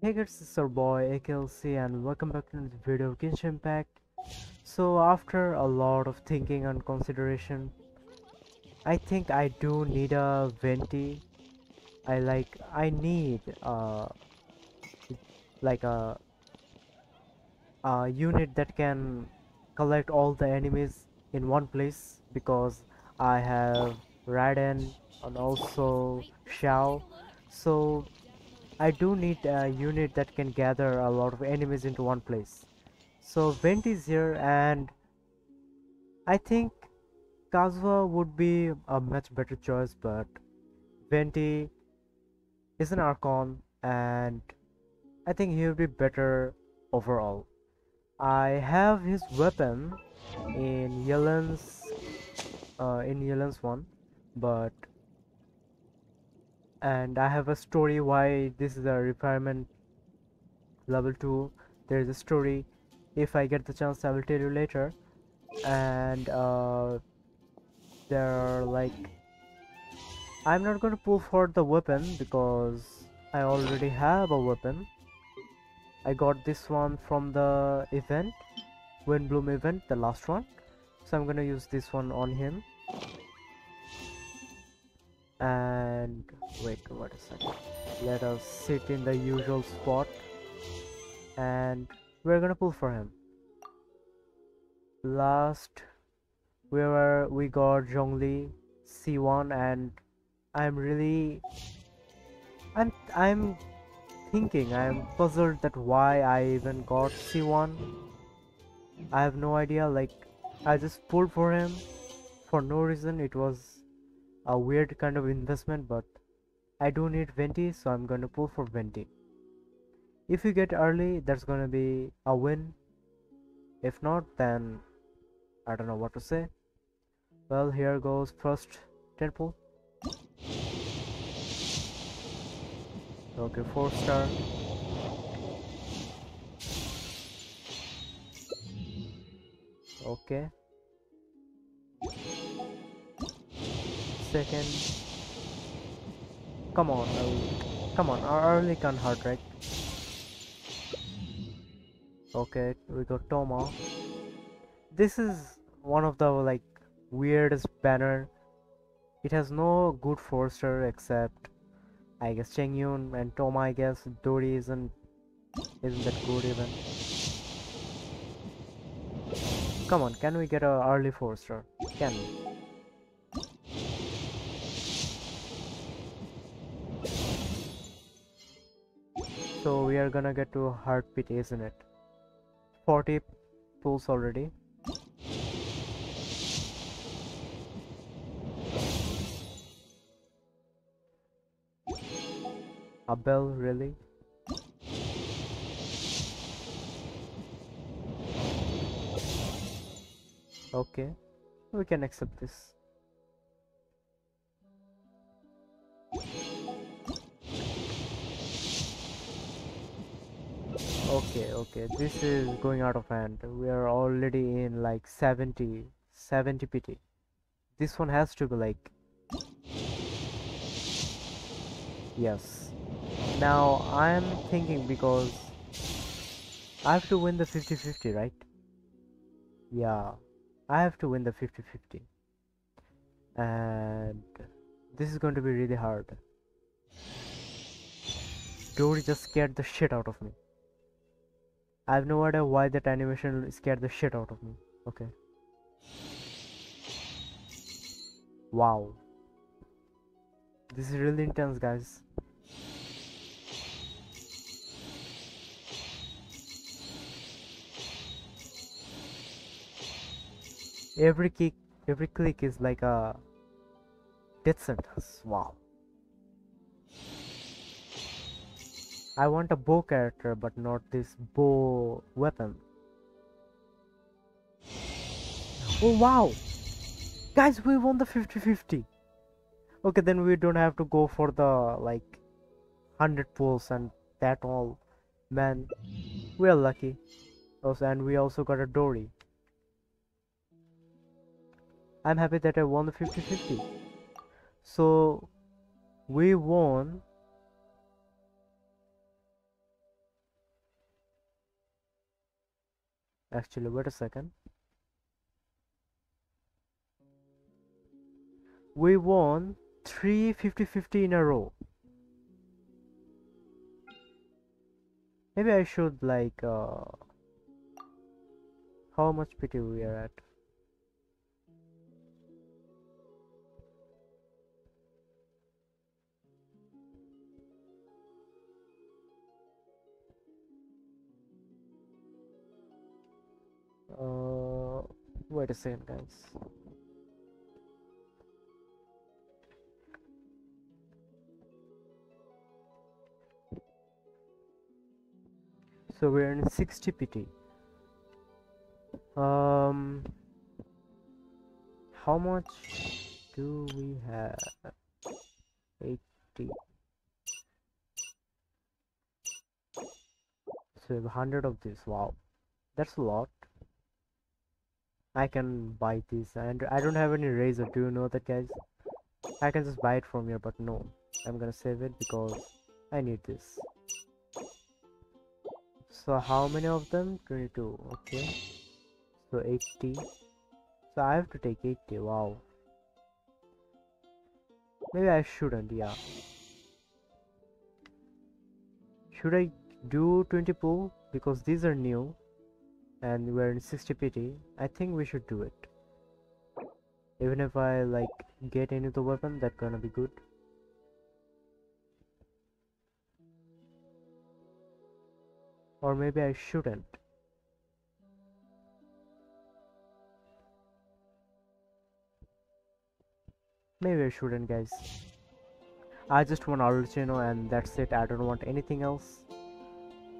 Hey guys, it's our boy AKLC and welcome back to the video of Genshin Impact. So after a lot of thinking and consideration, I think I do need a venti. I like I need uh like a a unit that can collect all the enemies in one place because I have Raiden and also Xiao. So I do need a unit that can gather a lot of enemies into one place. So Vent is here and I think Kazuha would be a much better choice but Venti is an Archon and I think he would be better overall. I have his weapon in Yelan's uh, in Yelan's one but and I have a story why this is a requirement level 2 there is a story. If I get the chance I will tell you later. And uh, there are like I'm not going to pull for the weapon because I already have a weapon. I got this one from the event Windbloom event the last one. So I'm gonna use this one on him and wait what a second let us sit in the usual spot. And we're gonna pull for him. Last we were we got Zhongli C1 and I'm really I'm I'm thinking I'm puzzled that why I even got C1 I have no idea like I just pulled for him. For no reason it was a weird kind of investment but I do need Venti so I'm to pull for Venti. If you get early that's to be a win. If not then I don't know what to say. Well here goes first 10 pull okay 4 star. Okay second. Come on, come on, our early can hurt, right? Okay, we got Thoma. This is one of the like weirdest banner. It has no good 4 star except I guess Chongyun and Thoma I guess Dori isn't isn't that good even. Come on, can we get a early 4 star? Can we? So we are gonna get to hard pity isn't it? 40 pulls already. A bell really? Okay. We can accept this okay okay. This is going out of hand. We are already in like 70 70 pt this one has to be like yes. Now i'm thinking because i have to win the 50 50 right? Yeah. I have to win the 50 50 and this is going to be really hard. Dori just scared the shit out of me I have no idea why that animation scared the shit out of me. Okay. Wow. This is really intense, guys. Every kick, every click is like a death sentence. Wow. I want a bow character but not this bow weapon. Oh wow! Guys, we won the 50-50. Okay, then we don't have to go for the like 100 pulls and that all. Man, we are lucky. Also, and we also got a Dori. I'm happy that I won the 50-50. So, we won Actually, wait a second. We won three 50-50 in a row. Maybe I should like uh, how much pity we are at. Wait a second, guys. So we're in 60 PT. Um, how much do we have? 80. So we have 100 of this. Wow, that's a lot. I can buy this. And I don't have any razor. Do you know that guys? I can just buy it from here but no. I'm gonna save it because I need this. So how many of them? 22 okay. So 80 so I have to take 80 wow. Maybe I shouldn't yeah. Should I do 20 pull? Because these are new and we're in 60 PT, I think we should do it. Even if I like get any of the weapon, that's gonna be good. Or maybe I shouldn't. Maybe I shouldn't guys. I just want Arlecchino and that's it. I don't want anything else.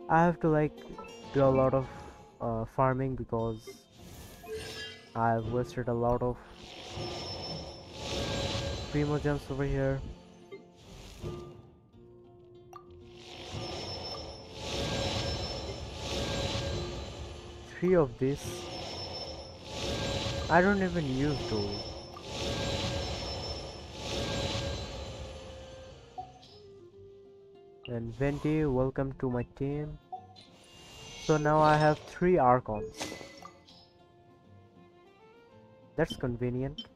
I have to like do a lot of uh, farming because I've wasted a lot of Primogems over here. Three of this. I don't even use those. And Venti welcome to my team so now I have three Archons. That's convenient.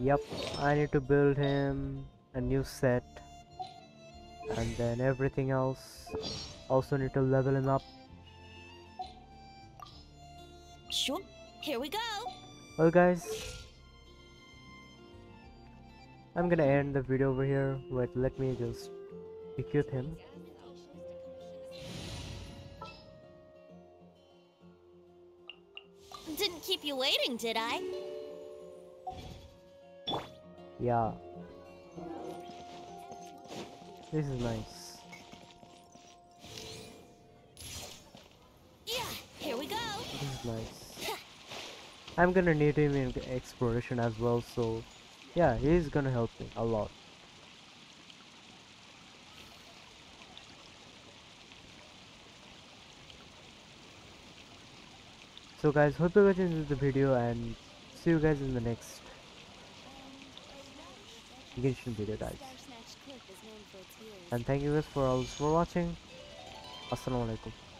Yep, I need to build him a new set. And then everything else. Also need to level him up. Sure, here we go. Well guys, I'm gonna end the video over here. Wait, let me just equip him. Didn't keep you waiting, did I? Yeah. This is nice. Yeah, here we go. This is nice. I'm gonna need him in exploration as well, so yeah he's gonna help me a lot. So guys hope you guys enjoyed the video and see you guys in the next Genshin video guys. And thank you guys for all for watching. Assalamualaikum